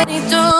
I need to